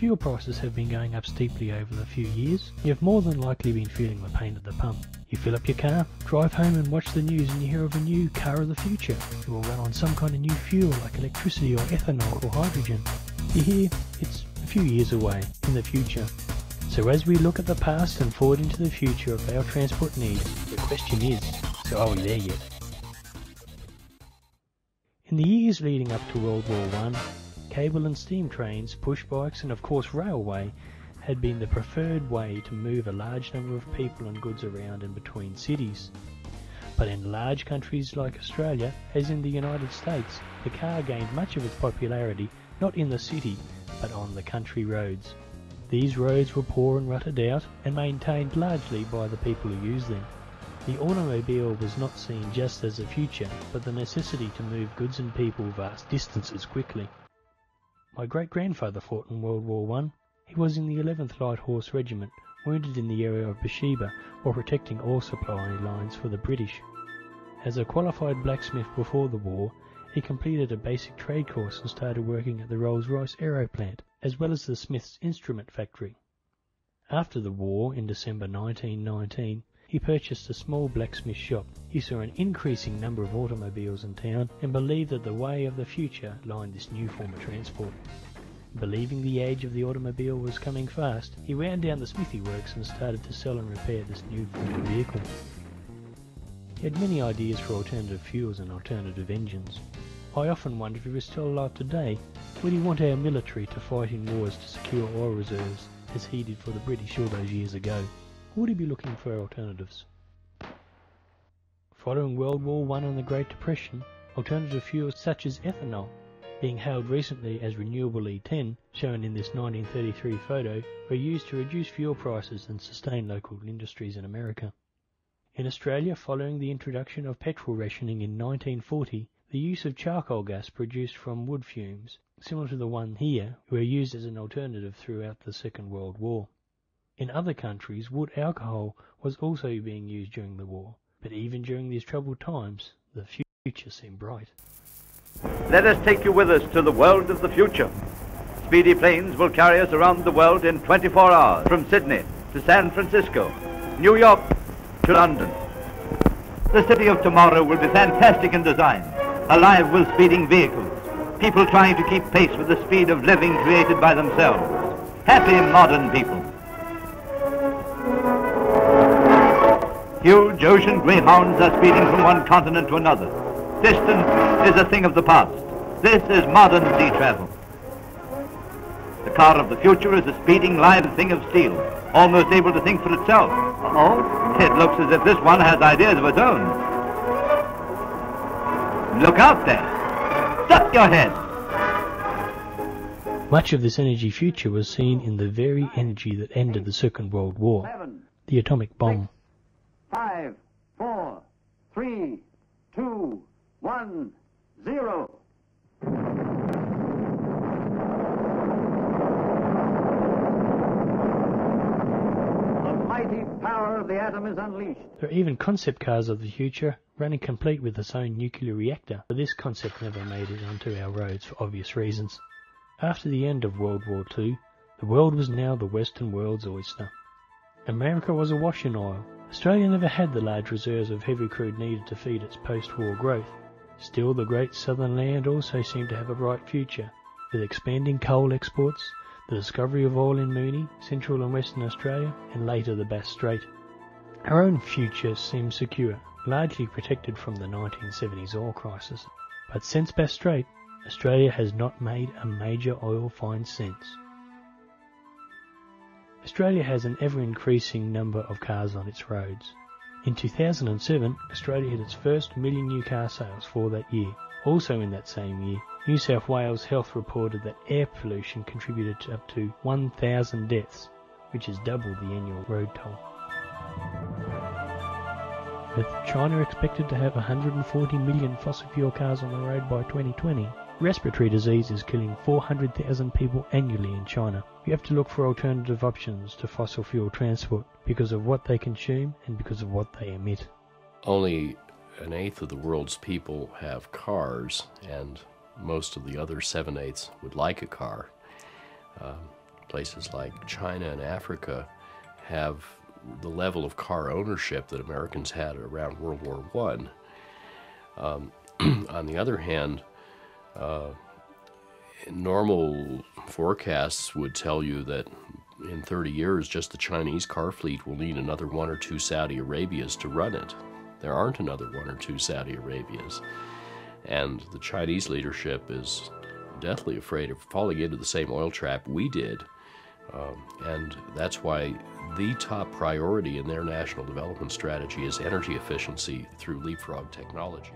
fuel prices have been going up steeply over the few years, you have more than likely been feeling the pain at the pump. You fill up your car, drive home and watch the news and you hear of a new car of the future. It will run on some kind of new fuel like electricity or ethanol or hydrogen. You hear it's a few years away, in the future. So as we look at the past and forward into the future of our transport needs, the question is, so are we there yet? In the years leading up to World War I, cable and steam trains, push bikes and of course railway had been the preferred way to move a large number of people and goods around and between cities. But in large countries like Australia, as in the United States, the car gained much of its popularity not in the city, but on the country roads. These roads were poor and rutted out and maintained largely by the people who used them. The automobile was not seen just as a future, but the necessity to move goods and people vast distances quickly. My great-grandfather fought in World War One. He was in the 11th Light Horse Regiment, wounded in the area of Beersheba, while protecting oil supply lines for the British. As a qualified blacksmith before the war, he completed a basic trade course and started working at the Rolls-Royce Aero plant, as well as the Smiths Instrument Factory. After the war, in December 1919, he purchased a small blacksmith shop. He saw an increasing number of automobiles in town and believed that the way of the future in this new form of transport. Believing the age of the automobile was coming fast, he wound down the smithy works and started to sell and repair this new form of vehicle. He had many ideas for alternative fuels and alternative engines. I often wonder if he was still alive today, would he want our military to fight in wars to secure oil reserves as he did for the British all those years ago? Would he be looking for alternatives? Following World War I and the Great Depression, alternative fuels such as ethanol, being hailed recently as renewable E10, shown in this 1933 photo, were used to reduce fuel prices and sustain local industries in America. In Australia, following the introduction of petrol rationing in 1940, the use of charcoal gas produced from wood fumes, similar to the one here, were used as an alternative throughout the Second World War. In other countries, wood alcohol was also being used during the war, but even during these troubled times, the future seemed bright. Let us take you with us to the world of the future. Speedy planes will carry us around the world in 24 hours, from Sydney to San Francisco, New York to London. The city of tomorrow will be fantastic in design, alive with speeding vehicles, people trying to keep pace with the speed of living created by themselves. Happy modern people. Huge ocean greyhounds are speeding from one continent to another. Distance is a thing of the past. This is modern sea travel. The car of the future is a speeding live thing of steel, almost able to think for itself. oh It looks as if this one has ideas of its own. Look out there. Duck your head. Much of this energy future was seen in the very energy that ended the Second World War, the atomic bomb. Five, four, three, two, one, zero. The mighty power of the atom is unleashed. There are even concept cars of the future running complete with its own nuclear reactor, but this concept never made it onto our roads for obvious reasons. After the end of World War II, the world was now the Western world's oyster. America was awash in oil. Australia never had the large reserves of heavy crude needed to feed its post-war growth. Still, the great southern land also seemed to have a bright future, with expanding coal exports, the discovery of oil in Moonie, Central and Western Australia, and later the Bass Strait. Our own future seemed secure, largely protected from the 1970s oil crisis. But since Bass Strait, Australia has not made a major oil find since. Australia has an ever increasing number of cars on its roads. In 2007, Australia hit its first million new car sales for that year. Also in that same year, New South Wales Health reported that air pollution contributed to up to 1,000 deaths, which is double the annual road toll. With China expected to have 140 million fossil fuel cars on the road by 2020, respiratory disease is killing 400,000 people annually in China. We have to look for alternative options to fossil fuel transport because of what they consume and because of what they emit. Only an eighth of the world's people have cars, and most of the other seven eighths would like a car. Um, places like China and Africa have the level of car ownership that Americans had around World War One. Um, on the other hand, uh, normal forecasts would tell you that in 30 years, just the Chinese car fleet will need another one or two Saudi Arabias to run it. There aren't another one or two Saudi Arabias. And the Chinese leadership is deathly afraid of falling into the same oil trap we did. Um, and that's why the top priority in their national development strategy is energy efficiency through leapfrog technology.